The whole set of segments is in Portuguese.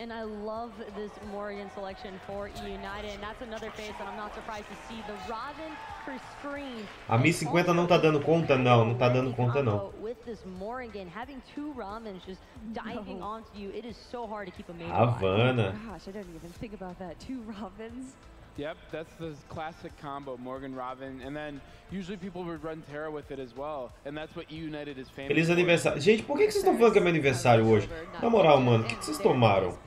And I love this Morgan selection for United, and that's another face that I'm not surprised to see. The Robin for screen. A 1050 não tá dando conta, não, não tá dando conta não. With this Morgan having two Robins just diving onto you, it is so hard to keep a main. Havana. Gosh, I didn't even think about that. Two Robins. Yep, that's the classic combo, Morgan Robin, and then usually people would run Terra with it as well, and that's what United is famous Feliz aniversário. Gente, por que, que vocês estão falando que é meu aniversário hoje? Na moral, mano, o que, que vocês tomaram?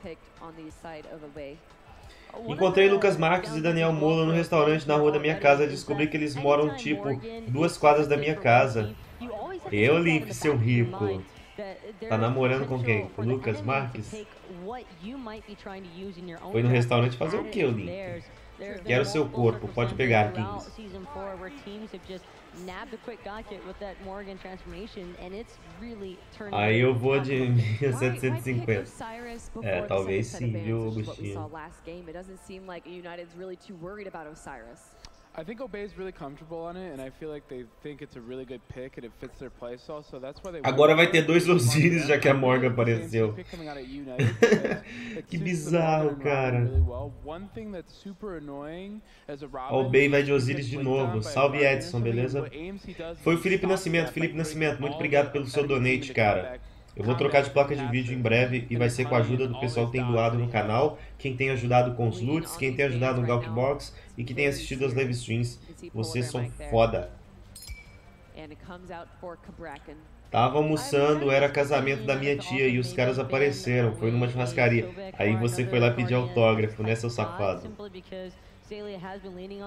Encontrei Lucas Marques e Daniel Mola no restaurante na rua da minha casa. Descobri que eles moram, tipo, duas quadras da minha casa. Eu, Link, seu rico. Tá namorando com quem? Com Lucas Marques? Foi no restaurante fazer o que, Link? Quero seu corpo, pode pegar, Kings. Aí eu vou de 1750. É, talvez sim, viu, Agostinho? I think Obey is really comfortable on it, and I feel like they think it's a really good pick and it fits their playstyle, so that's why they Agora vai ter dois Osiris já que a Morgan apareceu. que bizarro, cara. Obey vai de Osiris de novo. Salve Edson, beleza? Foi o Felipe Nascimento. Felipe Nascimento, muito obrigado pelo seu donate, cara. Eu vou trocar de placa de vídeo em breve e vai ser com a ajuda do pessoal que tem doado no canal, quem tem ajudado com os loots, quem tem ajudado no Galkbox e que tem assistido as live streams. Vocês são foda. Tava almoçando, era casamento da minha tia e os caras apareceram. Foi numa churrascaria. Aí você foi lá pedir autógrafo, né, seu safado?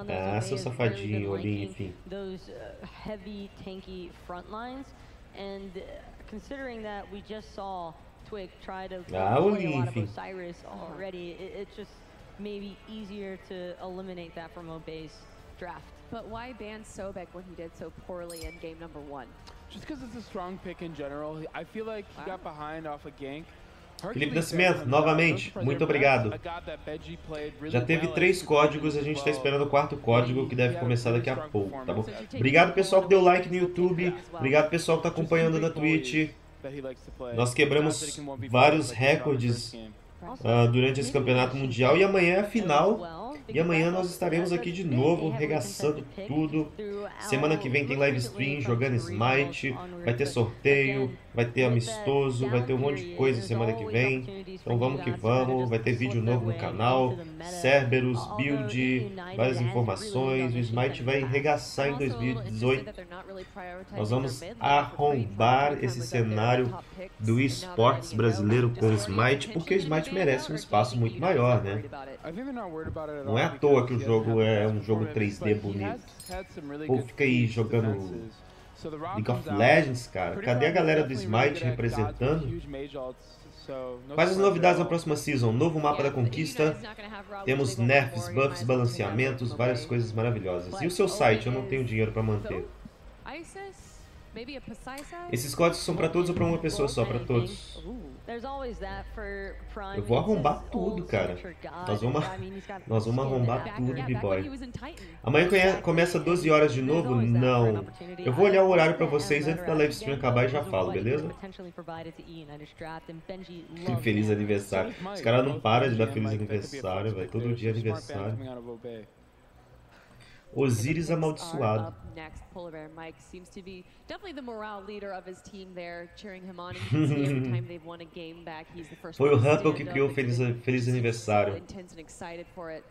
Ah, seu safadinho ali, enfim. Considering that we just saw Twig try to ah, play enfim. a lot of Osiris already, it, it's just maybe easier to eliminate that from Obey's draft. But why ban Sobek when he did so poorly in game number one? Just because it's a strong pick in general. I feel like he got behind off a gank. Felipe Nascimento, novamente, muito obrigado. Já teve três códigos, a gente está esperando o quarto código que deve começar daqui a pouco, tá bom? Obrigado pessoal que deu like no YouTube, obrigado pessoal que está acompanhando na Twitch. Nós quebramos vários recordes uh, durante esse campeonato mundial e amanhã é a final. E amanhã nós estaremos aqui de novo, regaçando tudo. Semana que vem tem live stream, jogando Smite, vai ter sorteio, vai ter amistoso, vai ter um monte de coisa semana que vem. Então vamos que vamos, vai ter vídeo novo no canal, Cerberus, build, várias informações. O Smite vai regaçar em 2018. Nós vamos arrombar esse cenário do esportes brasileiro com o Smite, porque o Smite merece um espaço muito maior, né? Não é à toa que o jogo é um jogo 3D bonito. O povo fica aí jogando League of Legends, cara. Cadê a galera do Smite representando? Quais as novidades na próxima season? Novo mapa da conquista. Temos nerfs, buffs, balanceamentos, várias coisas maravilhosas. E o seu site? Eu não tenho dinheiro para manter. Esses códigos são para todos ou para uma pessoa só? Para todos. Eu vou arrombar tudo, cara. Nós vamos, nós vamos arrombar tudo, B-Boy. Amanhã começa 12 horas de novo? Não. Eu vou olhar o horário para vocês antes da live stream acabar e já falo, beleza? Feliz aniversário. Os caras não param de dar feliz aniversário, velho. Todo dia é aniversário. Osiris amaldiçoado. next. Polar Bear Mike seems to be definitely the morale leader of his team there, cheering him on. And every time they've won a game back, he's the first Foi o Hubble que criou Feliz, Feliz Aniversário. Intense and excited for it.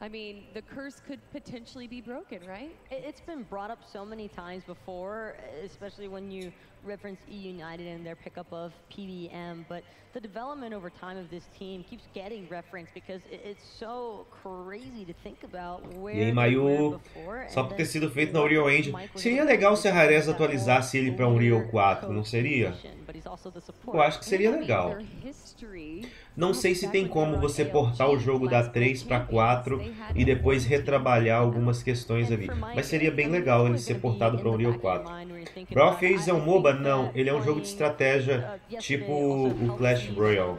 I mean, the curse could potentially be broken, right? It's been brought up so many times before, especially when you reference E United and their pickup of PBM, but the development over time of this team keeps getting referenced because it's so crazy to think about where e aí, Mayu, só por ter sido feito na Unreal Engine. Seria legal se a Rarez atualizasse ele para Unreal 4, não seria? Eu acho que seria legal. Não sei se tem como você portar o jogo da 3 para 4 e depois retrabalhar algumas questões ali, mas seria bem legal ele ser portado para Unreal 4. Brawl Phase é um MOBA MOBA, não. Ele é um jogo de estratégia, tipo o Clash Royale.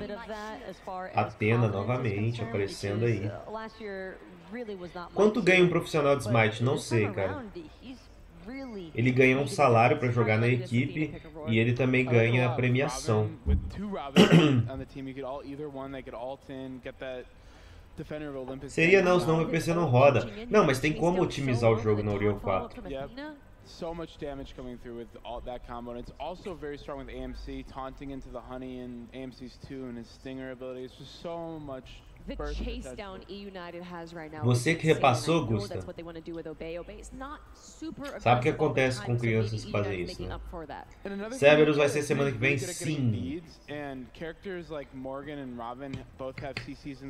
Athena novamente aparecendo aí. Quanto ganha um profissional de Smite? Não sei, cara. Ele ganha um salário para jogar na equipe e ele também ganha a premiação. Seria não, senão meu PC não roda. Não, mas tem como otimizar o jogo no Unreal 4. So much damage coming through with all that combo, and it's also very strong with AMC taunting into the Honey and AMC's 2 and his Stinger ability. It's just so much você que repassou, Gusta, sabe o que acontece com crianças que fazem isso, né? Cerberus vai ser semana que vem, sim.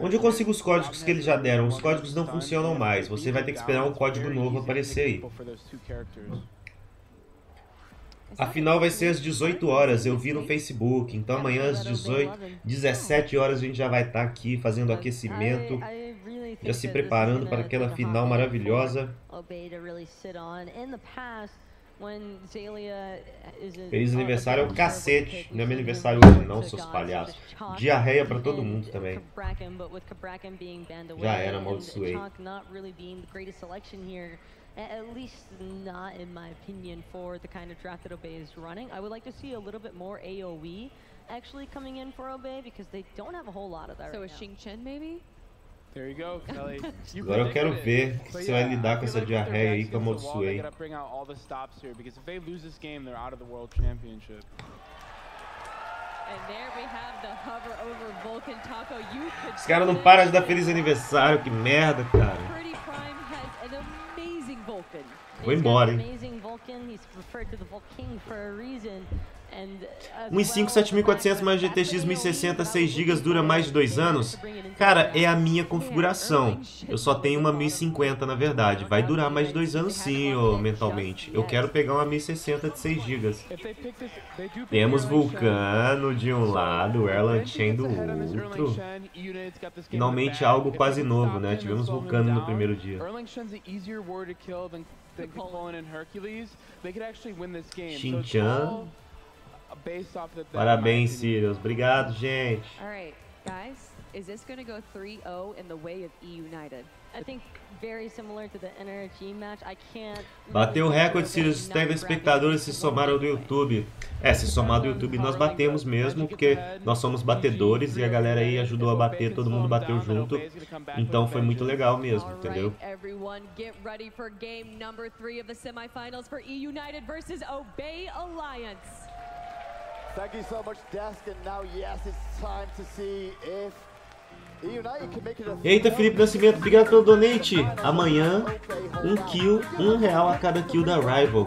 Onde eu consigo os códigos que eles já deram? Os códigos não funcionam mais. Você vai ter que esperar um código novo aparecer aí. A final vai ser às 18 horas, eu vi no Facebook. Então amanhã às 18, 17 horas a gente já vai estar aqui fazendo aquecimento, já se preparando para aquela final maravilhosa. Feliz aniversário é o cacete. Não é meu aniversário hoje não, seus palhaços. Diarreia para todo mundo também. Já era, amaldiçoei. At least not in my opinion for the kind of draft that Obey is running. I would like to see a little bit more AoE actually coming in for Obey because they don't have a whole lot of that So right a Xing Chen maybe? There you go, Kelly. You Agora eu quero ver se você vai lidar com essa diarreia aí que eu amaldiçoei. Os caras não param de dar feliz aniversário, que merda, cara. Vou embora, hein? Amazing Vulcan. He's referred to the Vulcan for a reason. 1.5, 7400 mais GTX 1060, 6 GB dura mais de 2 anos? Cara, é a minha configuração. Eu só tenho uma 1050 na verdade. Vai durar mais de 2 anos sim, oh, mentalmente. Eu quero pegar uma 1060 de 6 GB. Temos Vulcano de um lado, Erland Chain do outro. Finalmente algo quase novo, né? Tivemos Vulcano no primeiro dia. Shin-chan. Parabéns, Sirius. Obrigado, gente. Alright, guys. Is this going to go 3-0 in the way of E United? I think very similar to the NRG match. I can't Bateu o recorde, Sirius. Os telespectadores se somaram do YouTube. É, se somar do YouTube nós batemos mesmo, porque nós somos batedores e a galera aí ajudou a bater, todo mundo bateu junto. Então foi muito legal mesmo, entendeu? Everyone get ready for game number 3 of the semifinals for E United versus Obey Alliance. Thank you so much, Desk. And now, yes, it's time to see if Eita, Felipe Nascimento, obrigado pelo donate. Amanhã, um kill, um real a cada kill da Rival.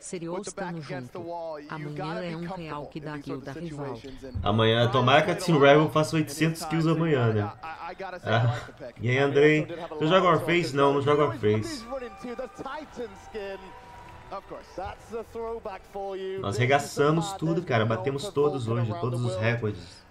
Seriou estando junto. Amanhã é um real que dá kill da rival. Amanhã, tomara que a Team Rival faça 800 kills amanhã, né? Ah, e aí, Andrei? Tu joga Warface? Não, não joga Warface. Nós regaçamos tudo, cara. Batemos todos hoje, todos os recordes.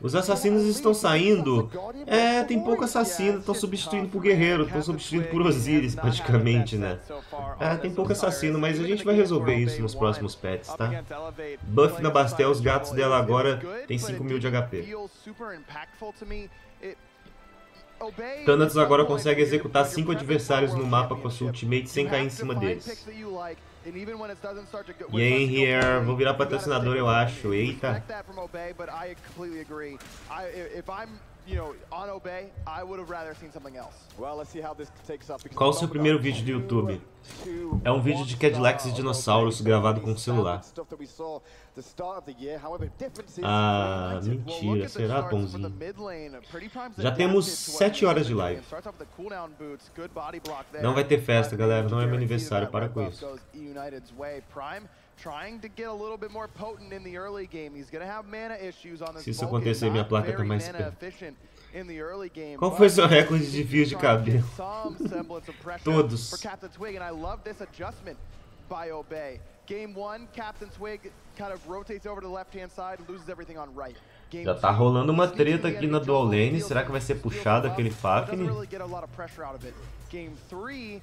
Os assassinos estão saindo. É, tem pouco assassino, estão substituindo por guerreiro, estão substituindo por Osiris, praticamente, né? É, tem pouco assassino, mas a gente vai resolver isso nos próximos pets, tá? Buff na Bastel, os gatos dela agora tem 5 mil de HP. Thanatos agora consegue executar 5 adversários no mapa com a sua ultimate sem cair em cima deles. E aí, Henrier, vou virar patrocinador, eu acho. Eita. Qual o seu primeiro vídeo do YouTube? É um vídeo de Cadillacs e dinossauros gravado com celular. Ah, mentira. Será, Pãozinho? Já temos 7 horas de live. Não vai ter festa, galera. Não é meu aniversário. Para com isso trying to get a little bit more potent in the early game. He's going to have mana issues on this Se isso acontecer, minha placa tá mais perto. Qual foi seu recorde de fios de cabelo? Todos. by Obey. Game 1, Captain Twig kind of rotates over to the left-hand side, loses everything on right. Já tá rolando uma treta aqui na dual lane, será que vai ser puxado aquele Fafnir? Game 3,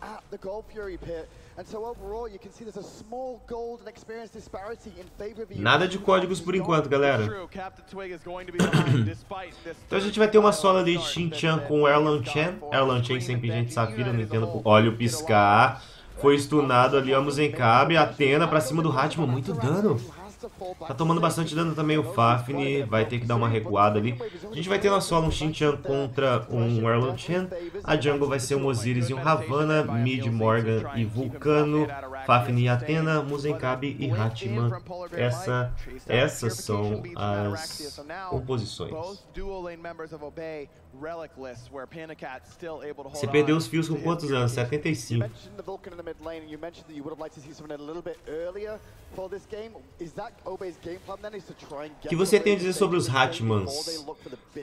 at the Gold Fury pit. Nada de códigos por enquanto, galera. então a gente vai ter uma solo ali de Shin-Chan com Erlon Chen. Erlon Chen sempre gente safira, não entendo. Olha o piscar. Foi stunado ali, vamos em cabe. Atena pra cima do Hatman, muito dano. Tá tomando bastante dano também o Fafnir, vai ter que dar uma recuada ali. A gente vai ter na solo um Shin-Chan contra um Erlon Chen. A jungle vai ser um Osiris e um Havana, Mid Morgan e Vulcano, Fafnir e Athena, Muzenkabi e Hatman. Essa, essas são as composições. Você perdeu os fios com quantos anos? 75. O que você tem a dizer sobre os Hatmans?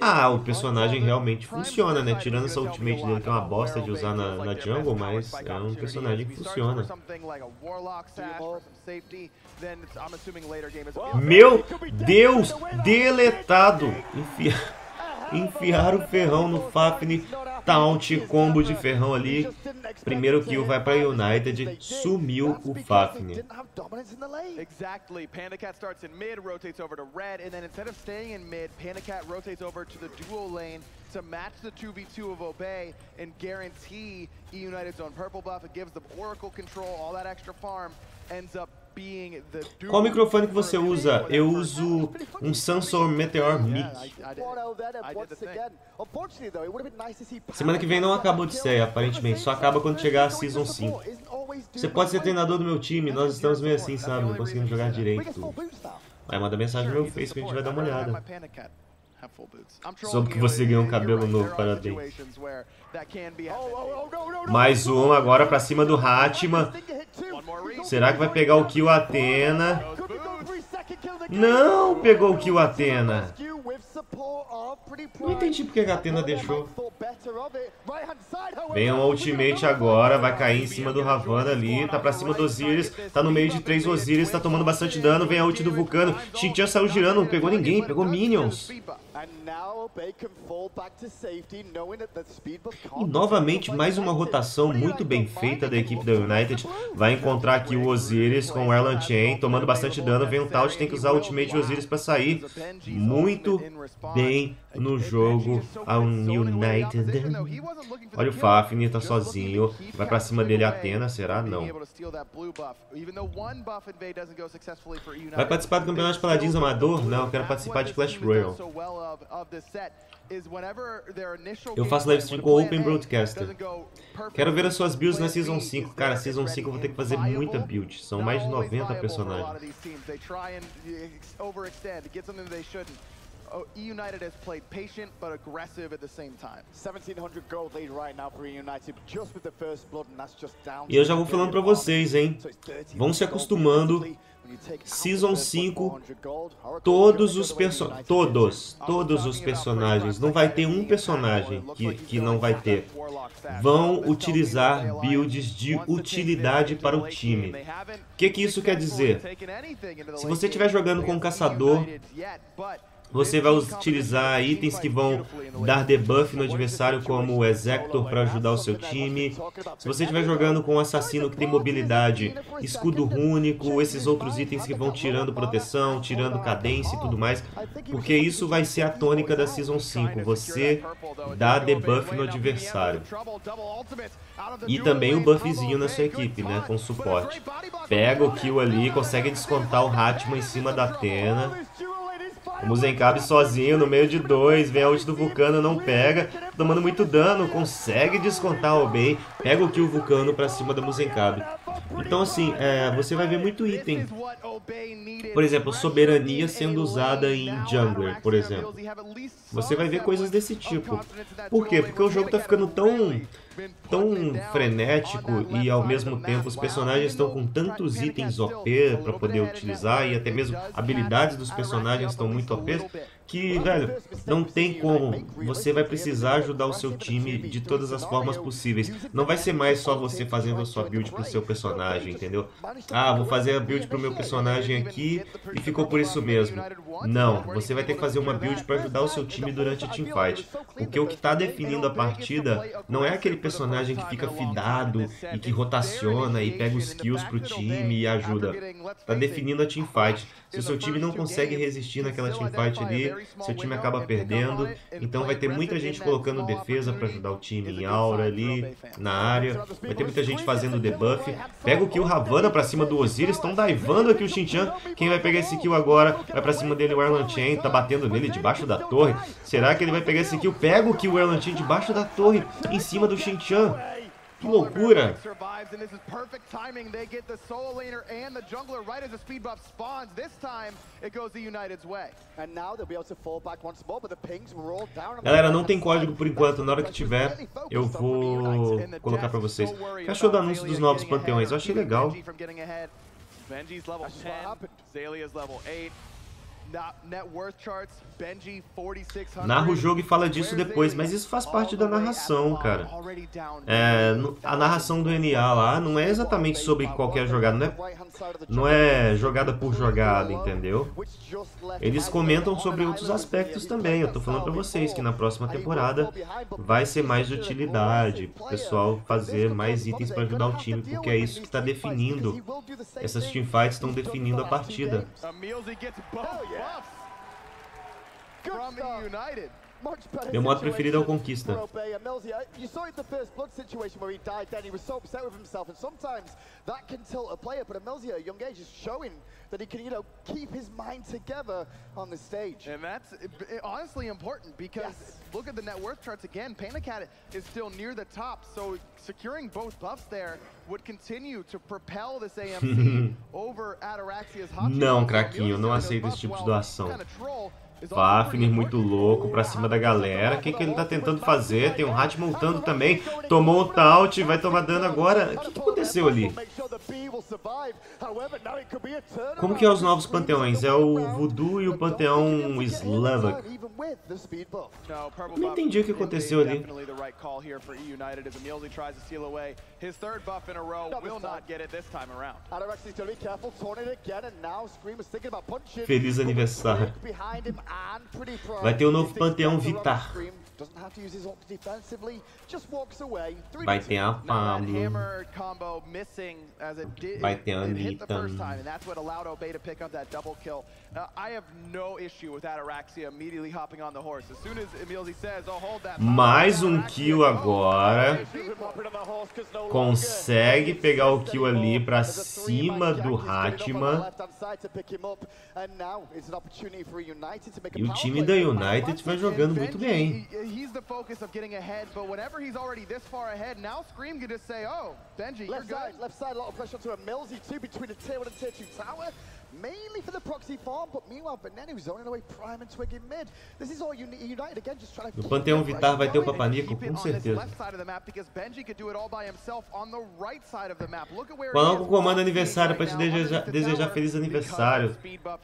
Ah, o personagem realmente funciona, né? Tirando essa ultimate dele que é uma bosta de usar na, na jungle, mas é um personagem que funciona. Meu Deus! Deletado! Enfia... Enfiaram o ferrão no Fafnir. Taunt, combo de ferrão ali. Primeiro kill vai para United. Sumiu o starts in mid, mid, lane to match the 2v2 of Obey and guarantee E United's own purple buff. It gives them Oracle control, all that extra farm ends up qual microfone que você usa? Eu uso um Samsung Meteor Mic. Semana que vem não acabou de ser, aparentemente. Só acaba quando chegar a Season 5. Você pode ser treinador do meu time, nós estamos meio assim, sabe? Não conseguimos jogar direito. Vai, manda mensagem no meu Face que a gente vai dar uma olhada. Soube que você ganhou um cabelo novo, parabéns. Mais um agora pra cima do Hatman. Será que vai pegar o kill Atena? Não pegou o kill Atena. Não entendi porque a Atena deixou. Vem um ultimate agora, vai cair em cima do Ravana ali, tá pra cima do Osiris, tá no meio de três Osiris, tá tomando bastante dano, vem a ult do Vulcano, Shin-Chan saiu girando, não pegou ninguém, pegou Minions. E novamente, mais uma rotação muito bem feita da equipe da United. Vai encontrar aqui o Osiris com o Erlan Chain, tomando bastante dano. Vem um Taunt, tem que usar o ultimate Osiris para sair. Muito bem no jogo a United. Olha o Fafnir, tá sozinho. Vai pra cima dele Athena, será? Não. Vai participar do Campeonato de Paladins Amador? Não, eu quero participar de Clash Royale. Eu faço live stream com o Open Broadcaster. Quero ver as suas builds na Season 5. Cara, Season 5 eu vou ter que fazer muita build. São mais de 90 personagens. E United has played patient but aggressive at the same time. 1700 gold lead right now for United just with the first blood and that's just down. E eu já vou falando para vocês, hein. Vão se acostumando. Season 5, todos os personagens, todos, todos os personagens, não vai ter um personagem que, que não vai ter, vão utilizar builds de utilidade para o time. O que, que isso quer dizer? Se você estiver jogando com um caçador Você vai utilizar itens que vão dar debuff no adversário, como o Exector para ajudar o seu time. Se você estiver jogando com um assassino que tem mobilidade, escudo único, esses outros itens que vão tirando proteção, tirando cadência e tudo mais, porque isso vai ser a tônica da Season 5. Você dá debuff no adversário. E também o buffzinho na sua equipe, né, com suporte. Pega o kill ali, consegue descontar o Hatman em cima da Atena. O Muzenkab sozinho no meio de dois, vem a ult do Vulcano, não pega, tomando muito dano, consegue descontar o Obey, pega o kill Vulcano pra cima da Muzenkab. Então assim, é, você vai ver muito item. Por exemplo, soberania sendo usada em jungler, por exemplo. Você vai ver coisas desse tipo. Por quê? Porque o jogo tá ficando tão tão frenético e ao mesmo tempo os personagens estão com tantos itens OP para poder utilizar e até mesmo habilidades dos personagens estão muito OP que, velho, não tem como. Você vai precisar ajudar o seu time de todas as formas possíveis. Não vai ser mais só você fazendo a sua build pro seu personagem, entendeu? Ah, vou fazer a build pro meu personagem aqui e ficou por isso mesmo. Não, você vai ter que fazer uma build para ajudar o seu time durante a teamfight. Porque o que está definindo a partida não é aquele personagem que fica fidado e que rotaciona e pega os kills pro time e ajuda. Está definindo a teamfight. Se o seu time não consegue resistir naquela teamfight ali, seu time acaba perdendo. Então vai ter muita gente colocando defesa para ajudar o time em aura ali, na área. Vai ter muita gente fazendo debuff. Pega o kill Ravana para cima do Osiris. Estão divando aqui o Shinchan. Quem vai pegar esse kill agora? Vai para cima dele o Erlan Chen. Tá batendo nele debaixo da torre. Será que ele vai pegar esse kill? Pega o kill Erlan Chen debaixo da torre, em cima do Shinchan. Que loucura! Galera, não tem código por enquanto. Na hora que tiver, eu vou colocar pra vocês. O que achou do anúncio dos novos panteões? Eu achei legal. Benji's level 10, level 8. Narra o jogo e fala disso depois, mas isso faz parte da narração, cara. É, a narração do NA lá não é exatamente sobre qualquer jogada, não é, não é jogada por jogada, entendeu? Eles comentam sobre outros aspectos também. Eu tô falando pra vocês que na próxima temporada vai ser mais de utilidade, o pessoal fazer mais itens para ajudar o time, porque é isso que tá definindo. Essas teamfights estão definindo a partida. Meu modo preferido é o Conquista. That he can, you know, keep his mind together on the stage. And that's honestly important because yes. look at the net worth charts again. Panicat is still near the top, so securing both buffs there would continue to propel this AMC over Ataraxia's Não, craquinho, não aceito esse tipo de doação. Fafnir muito louco pra cima da galera. O que, que ele tá tentando fazer? Tem um Hat montando também. Tomou o Taut, vai tomar dano agora. O que, que aconteceu ali? Como que é os novos panteões? É o Voodoo e o panteão Slavak. Não entendi o que aconteceu ali. Feliz aniversário. Vai ter o um novo Panteão Vitar. Vai ter a Pablo. Vai ter a Anitta. Mais um kill agora. Consegue pegar o kill ali pra cima do Hatman. E o time da United vai jogando muito bem. he's the focus of getting ahead, but whenever he's already this far ahead, now Scream can just say, oh, Benji, left side. Left side, a lot of pressure to a Millsy too between the tier 1 and tier 2 tower. Mainly for the proxy farm, but meanwhile Veneno zoning away Prime and Twig in mid. This is all United again, just trying to... No Panteão Vitar vai ter o Papanico, com certeza. Com o comando aniversário para te desejar, desejar feliz aniversário.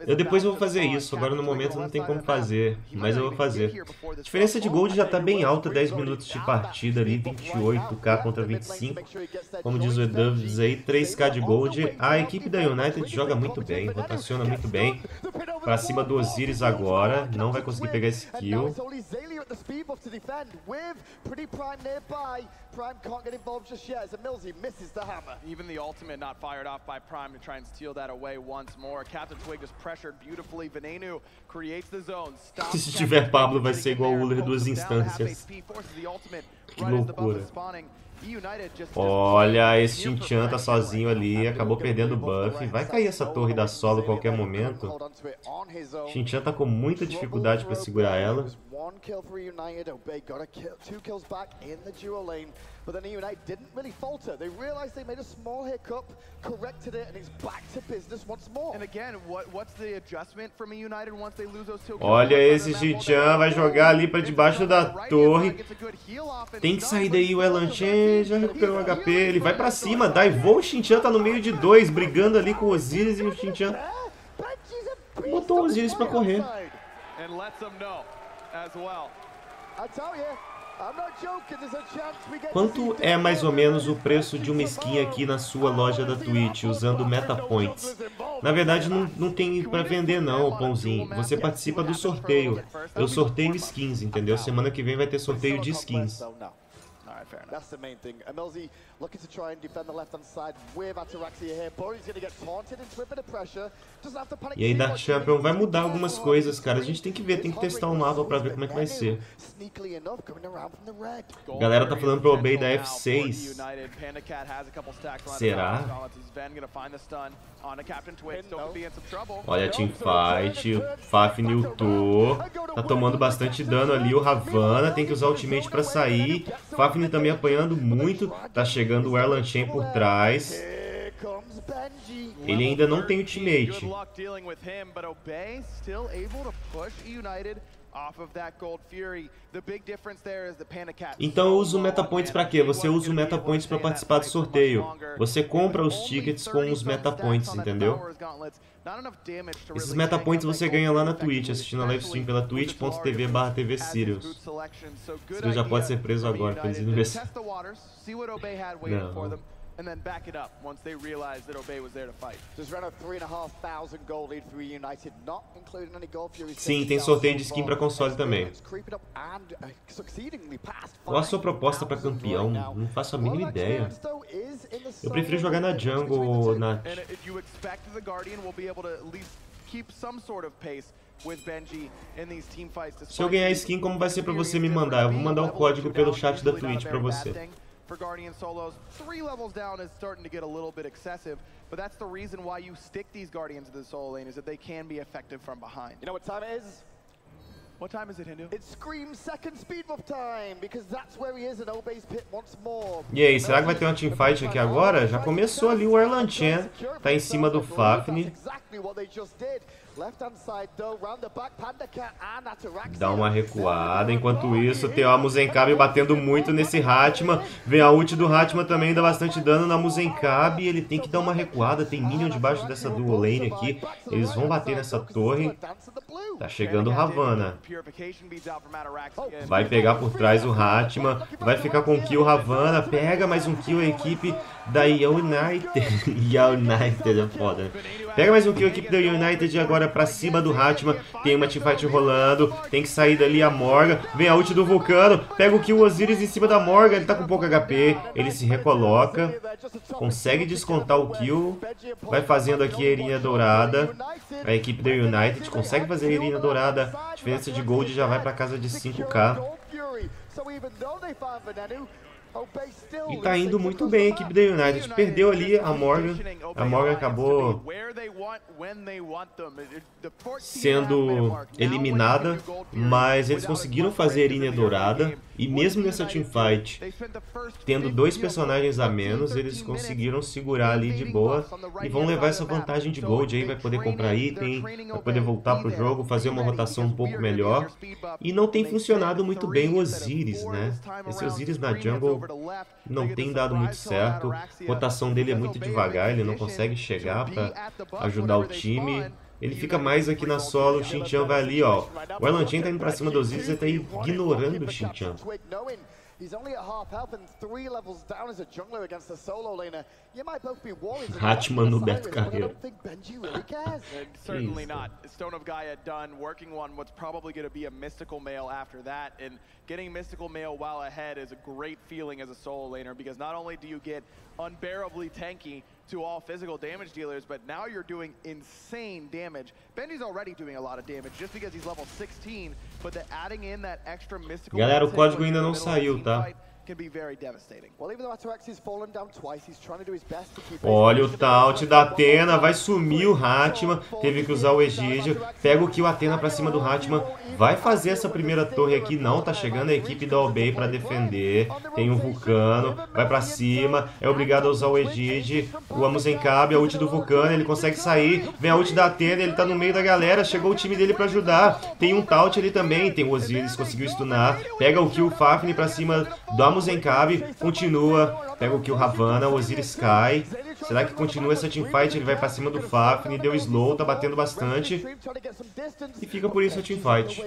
Eu depois vou fazer isso, agora no momento não tem como fazer, mas eu vou fazer. A diferença de gold já está bem alta, 10 minutos de partida ali, 28k contra 25. Como diz o Edubs aí, 3k de gold. A equipe da United joga muito bem, rotaciona muito bem. Pra cima do Osiris agora. Não vai conseguir pegar esse kill. Prime can't get involved just yet as Milsey misses the hammer. Even the ultimate not fired off by Prime to try and steal that away once more. Captain Twig just pressured beautifully. Veneno creates the zone. Se tiver Pablo vai ser igual o Uller duas instâncias. Que loucura. Olha, esse Shinchan tá sozinho ali, acabou perdendo o buff. Vai cair essa torre da solo a qualquer momento. Shinchan tá com muita dificuldade para segurar ela. One kill for United. Obey got a kill, two kills back in the dual lane. But then United didn't really falter. They realized they made a small hiccup, corrected it, and it's back to business once more. And again, what, what's the adjustment from United once they lose those two Olha esse Xichan, vai jogar ali para debaixo da torre. Tem que sair daí o Elan Chen, já recuperou o HP. Ele vai para cima, daivou o Xintian, tá no meio de dois, brigando ali com o Osiris e o Xintian. Botou o Osiris para correr. And lets them know as well. I tell you, Quanto é mais ou menos o preço de uma skin aqui na sua loja da Twitch, usando MetaPoints? Na verdade, não, não tem para vender não, Pãozinho. Você participa do sorteio. Eu sorteio skins, entendeu? Semana que vem vai ter sorteio de skins. Looking to try and defend the left-hand side with Ataraxia here. Going to get taunted into a bit of pressure. Doesn't have to panic. E aí Dark Champion vai mudar algumas coisas, cara. A gente tem que ver, tem que testar um mapa pra ver como é que vai ser. A galera tá falando pro Obey da F6. Será? Olha a teamfight, Fafnir ultou, tá tomando bastante dano ali, o Ravana tem que usar o ultimate pra sair, Fafnir também apanhando muito, tá chegando o Erlan Chen por trás, ele ainda não tem ultimate. Então eu uso Metapoints para quê? Você usa o Metapoints para participar do sorteio. Você compra os tickets com os Metapoints, entendeu? Esses Metapoints você ganha lá na Twitch, assistindo a live stream pela twitch.tv barra TV Sirius. Sirius já pode ser preso agora, feliz aniversário. Não and then back it up once they realized that Obey was there to fight. Just ran a 3,500 gold lead for United, not including any gold fury. Sim, tem sorteio de skin para console também. Qual a sua proposta para campeão? Não faço a mínima ideia. Eu prefiro jogar na jungle ou na... Se eu ganhar skin, como vai ser para você me mandar? Eu vou mandar um código pelo chat da Twitch para você. For Guardian solos. Three levels down is starting to get a little bit excessive, but that's the reason why you stick these Guardians to the solo lane, is that they can be effective from behind. You know what time it is? What time is it, Hindu? It screams second speed buff time, because that's where he is in Obey's pit once more. E aí, será que vai ter uma teamfight aqui agora? Já começou ali o Erlan Chen, tá em cima do Fafnir. Dá uma recuada. Enquanto isso, tem a Muzenkab batendo muito nesse Hatman. Vem a ult do Hatman também, dá bastante dano na Muzenkab. Ele tem que dar uma recuada. Tem minion debaixo dessa dual lane aqui. Eles vão bater nessa torre. Tá chegando o Ravana. Vai pegar por trás o Hatman. Vai ficar com kill Ravana. Pega mais um kill a equipe da United. United é foda, né? Pega mais um kill a equipe da United agora pra cima do Hatman. Tem uma teamfight rolando. Tem que sair dali a Morgan. Vem a ult do Vulcano. Pega o kill Osiris em cima da Morgan. Ele tá com pouco HP. Ele se recoloca. Consegue descontar o kill. Vai fazendo aqui a Irina Dourada. A equipe da United consegue fazer a Irina Dourada. A diferença de gold já vai pra casa de 5k. E tá indo muito bem a equipe da United. Perdeu ali a Morgan. A Morgan acabou sendo eliminada, mas eles conseguiram fazer a linha dourada. E mesmo nessa teamfight, tendo dois personagens a menos, eles conseguiram segurar ali de boa e vão levar essa vantagem de gold aí, vai poder comprar item, vai poder voltar pro jogo, fazer uma rotação um pouco melhor. E não tem funcionado muito bem o Osiris, né? Esse Osiris na jungle não tem dado muito certo, a rotação dele é muito devagar, ele não consegue chegar para ajudar o time. Ele fica mais aqui na solo, o Xinjiang vai ali, ó. O Erlan Chen tá indo pra cima do Osiris e tá ignorando o Xinjiang. He's only at half health and three levels down as a jungler against a solo laner. You might both be warriors. Hatchman no Beto Carreiro. I don't think Benji really cares. certainly not. Stone of Gaia done, working on what's probably going to be a mystical mail after that, and getting mystical mail while ahead is a great feeling as a solo laner because not only do you get unbearably tanky to all physical damage dealers, but now you're doing insane damage. Benji's already doing a lot of damage just because he's level 16, Galera, o código ainda não saiu, tá? But the adding in that extra mystical Galera, o código ainda não saiu, tá? Olha o taunt da Atena, vai sumir o Hatman, teve que usar o Egídio, pega o kill Atena pra cima do Hatman, vai fazer essa primeira torre aqui, não, tá chegando a equipe da Obey pra defender, tem um Vulcano, vai pra cima, é obrigado a usar o Egide, o Amuzenkabe, a ult do Vulcano, ele consegue sair, vem a ult da Atena, ele tá no meio da galera, chegou o time dele pra ajudar, tem um taunt ali também, tem o Osiris, conseguiu stunar, pega o kill Fafnir pra cima do Amuzenkabe, continua, pega o kill o Osiris cai. Será que continua essa teamfight? Ele vai pra cima do Fafnir, deu slow, tá batendo bastante. E fica por isso a teamfight.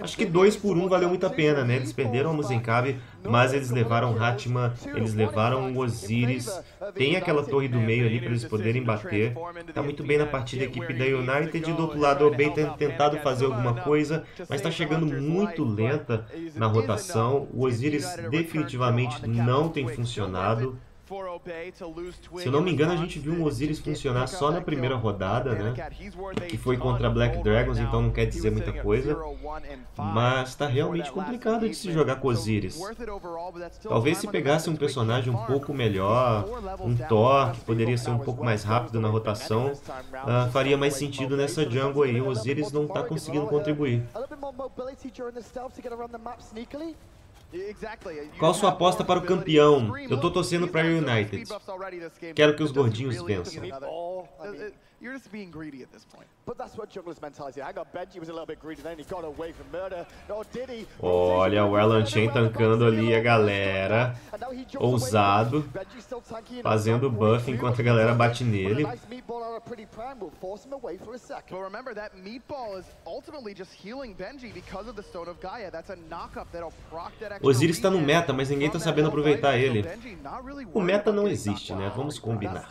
Acho que 2 por 1 um valeu muito a pena, né? Eles perderam o Muzenkabe, mas eles levaram Hatman, eles levaram o Osiris. Tem aquela torre do meio ali para eles poderem bater. Tá muito bem na partida a equipe da United. Do outro lado, o Obey tem tentado fazer alguma coisa, mas tá chegando muito lenta na rotação. O Osiris definitivamente não tem funcionado. Se eu não me engano, a gente viu o Osiris funcionar só na primeira rodada, né? Que foi contra Black Dragons, então não quer dizer muita coisa. Mas está realmente complicado de se jogar com Osiris. Talvez se pegasse um personagem um pouco melhor, um Thor, que poderia ser um pouco mais rápido na rotação, uh, faria mais sentido nessa jungle aí. O Osiris não está conseguindo contribuir. Qual sua aposta para o campeão? Eu tô torcendo para o United. Quero que os gordinhos vençam. You're just being greedy at this point. But that's what Juggler's mentality. I got Benji was a little bit greedy then he got away from murder. Or did he? Olha o Erlan Chen tancando ali a galera. Ousado. Fazendo buff enquanto a galera bate nele. But remember that meatball is ultimately just healing Benji because of the Stone of Gaia. That's a knockup that'll proc that Osiris está no meta, mas ninguém tá sabendo aproveitar ele. O meta não existe, né? Vamos combinar.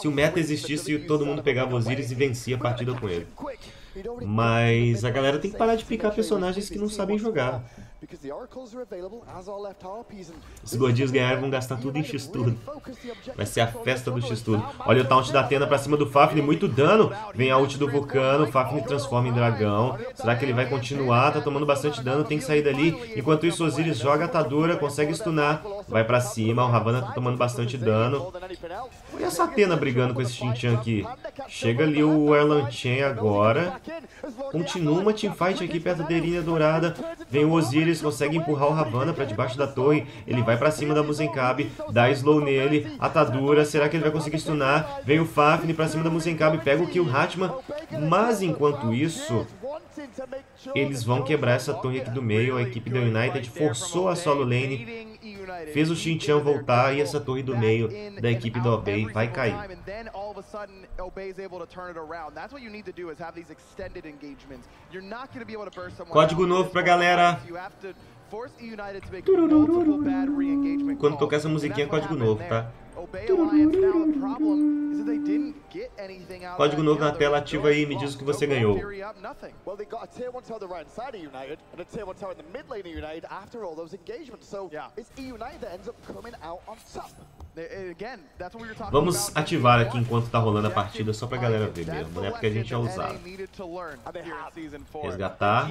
Se o meta existir existisse, todo mundo pegava Osiris e vencia a partida com ele. Mas a galera tem que parar de picar personagens que não sabem jogar. Os gordinhos ganharam vão gastar tudo em X-Tudo. Vai ser a festa do X-Tudo. Olha o taunt da Atena pra cima do Fafnir, muito dano. Vem a ult do Vulcano, o Fafnir transforma em dragão. Será que ele vai continuar? Tá tomando bastante dano, tem que sair dali. Enquanto isso, Osiris joga a atadura, consegue stunar. Vai pra cima, o Ravana tá tomando bastante dano. Olha essa Atena brigando com esse Shinchan aqui. Chega ali o Erlan Chen agora. Continua uma teamfight aqui perto da linha dourada. Vem o Osiris, consegue empurrar o Ravana para debaixo da torre. Ele vai para cima da Muzenkabe, dá slow nele, atadura. Será que ele vai conseguir stunar? Vem o Fafnir para cima da Muzenkabe, pega o kill Hatman. Mas enquanto isso, eles vão quebrar essa torre aqui do meio. A equipe da United forçou a solo lane fez o Xinjiang voltar e essa torre do meio da equipe do Obey vai cair. Código novo pra galera. Quando tocar essa musiquinha é código novo, tá? Código novo na tela, ativa aí e me diz o que você ganhou. Vamos ativar aqui enquanto tá rolando a partida, só pra galera ver mesmo, né? Porque a gente é usado. Resgatar.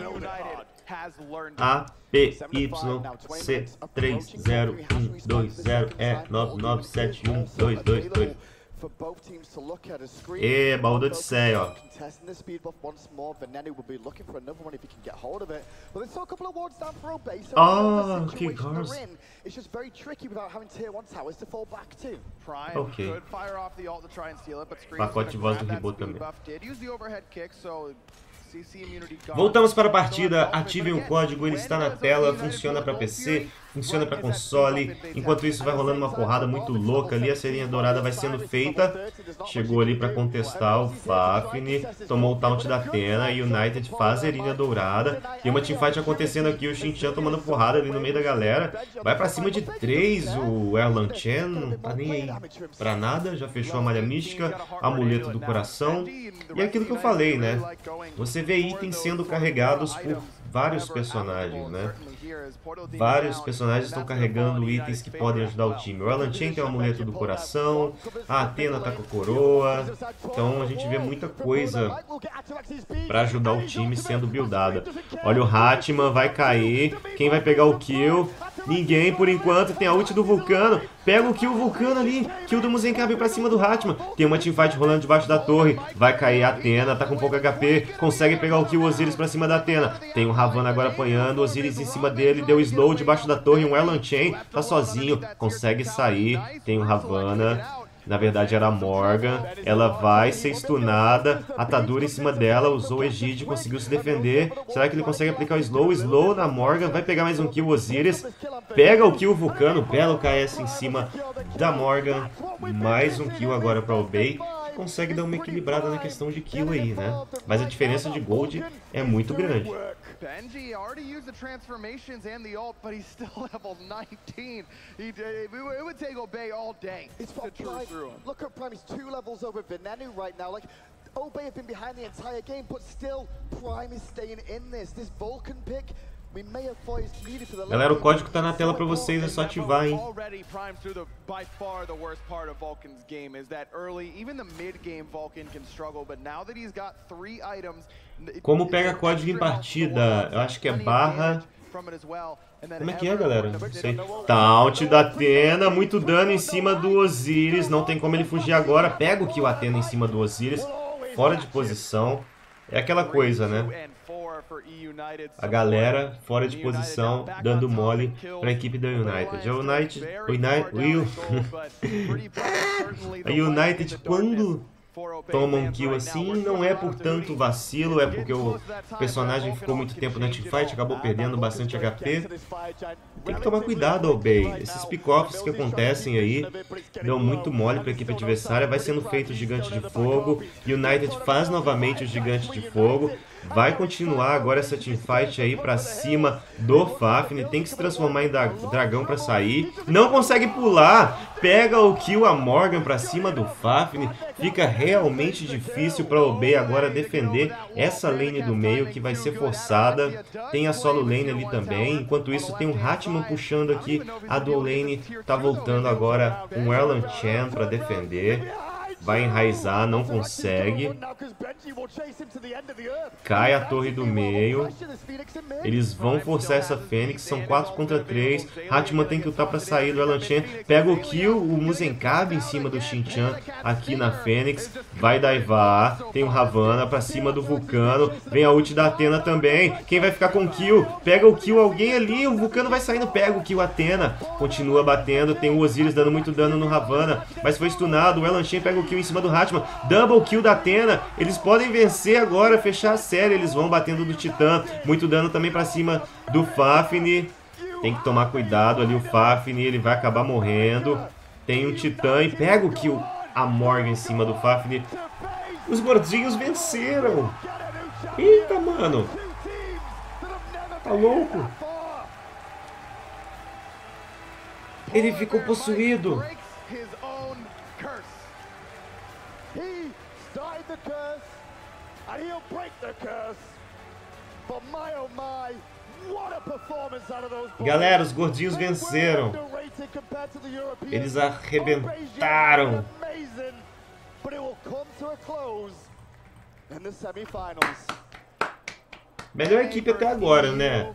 A, P, Y, C, 3, 0, 1, 2, 0, E, 9, 9, 7, 1, 2, 2, 2. E baú da Odisseia, ó. Oh, que Gars. Ok. Pacote de voz do Ribot também. Voltamos para a partida, ativem o código, ele está na tela, funciona para PC, funciona para console. Enquanto isso vai rolando uma porrada muito louca ali, a serinha dourada vai sendo feita. Chegou ali para contestar o Fafnir, tomou o taunt da Atena e United faz a erinha dourada. Tem uma teamfight acontecendo aqui, o Shinchan tomando porrada ali no meio da galera. Vai para cima de três o Erlan Chen, não tá nem aí pra nada, já fechou a malha mística, amuleto do coração. E é aquilo que eu falei, né? Você vê itens sendo carregados por vários personagens, né? Vários personagens estão carregando itens que podem ajudar o time. O Alan Chen tem o amuleto do coração, a Athena tá com a coroa. Então a gente vê muita coisa para ajudar o time sendo buildada. Olha o Hatman, vai cair. Quem vai pegar o kill? Ninguém por enquanto. Tem a ult do Vulcano. Pega o kill Vulcano ali. Kill do Muzenkab pra cima do Hatman. Tem uma teamfight rolando debaixo da torre. Vai cair a Atena. Tá com pouco HP. Consegue pegar o kill Osiris pra cima da Atena. Tem o Ravana agora apanhando. Osiris em cima dele. Deu slow debaixo da torre. Um Erlan Chain. Tá sozinho. Consegue sair. Tem o Ravana. Na verdade era a Morgan. Ela vai ser stunada. Atadura em cima dela. Usou o Egide. Conseguiu se defender. Será que ele consegue aplicar o slow? Slow na Morgan. Vai pegar mais um kill Osiris. Pega o kill Vulcano. Belo KS em cima da Morgan. Mais um kill agora para o Bay consegue dar uma equilibrada na questão de kill aí, né? Mas a diferença de gold é muito grande. Benji already used the transformations and the ult, but he's still level 19. He, it would take Obey all day it's to true through him. Look at Prime, he's two levels over Venenu right now. Like, Obey have been behind the entire game, but still, Prime is staying in this. This Vulcan pick we may have voiced needed for the late. Galera, o código tá na tela para vocês, é só ativar, hein? Como pega código em partida? Eu acho que é barra... Como é que é, galera? Não sei. Taunt da Atena, muito dano em cima do Osiris. Não tem como ele fugir agora. Pega o kill Atena em cima do Osiris. Fora de posição. É aquela coisa, né? A galera fora de posição, dando mole para a equipe da United. A United, o United, United quando toma um kill assim, não é por tanto vacilo, é porque o personagem ficou muito tempo na teamfight, acabou perdendo bastante HP. Tem que tomar cuidado, Obey. Esses pick-offs que acontecem aí dão muito mole para a equipe adversária, vai sendo feito o Gigante de Fogo, United faz novamente o Gigante de Fogo, Vai continuar agora essa teamfight aí pra cima do Fafnir. Tem que se transformar em dragão pra sair. Não consegue pular. Pega o kill a Morgan pra cima do Fafnir. Fica realmente difícil pra Obey agora defender essa lane do meio que vai ser forçada. Tem a solo lane ali também. Enquanto isso tem o Hatman puxando aqui. A do lane tá voltando agora com Erlan Chan pra defender. Vai enraizar, não consegue. Cai a torre do meio. Eles vão forçar essa Fênix. São 4 contra 3. Hatman tem que lutar pra sair do Elan Chen. Pega o kill. O Muzenkab em cima do Shinchan aqui na Fênix. Vai daivar. Tem o Ravana pra cima do Vulcano. Vem a ult da Atena também. Quem vai ficar com kill? Pega o kill alguém ali. O Vulcano vai saindo. Pega o kill Atena. Continua batendo. Tem o Osiris dando muito dano no Ravana. Mas foi stunado. O Elan Chen pega o kill em cima do Hatman. Double kill da Atena. Eles podem vencer agora, fechar a série. Eles vão batendo do Titã. Muito dano também pra cima do Fafnir. Tem que tomar cuidado ali o Fafnir. Ele vai acabar morrendo. Tem um Titã e pega o kill. A Morgan em cima do Fafnir. Os gordinhos venceram. Eita, mano. Tá louco? Ele ficou possuído. And he'll break the curse. But my oh my, what a performance out of those Galera, os gordinhos venceram. Eles arrebentaram. Melhor equipe até agora, né?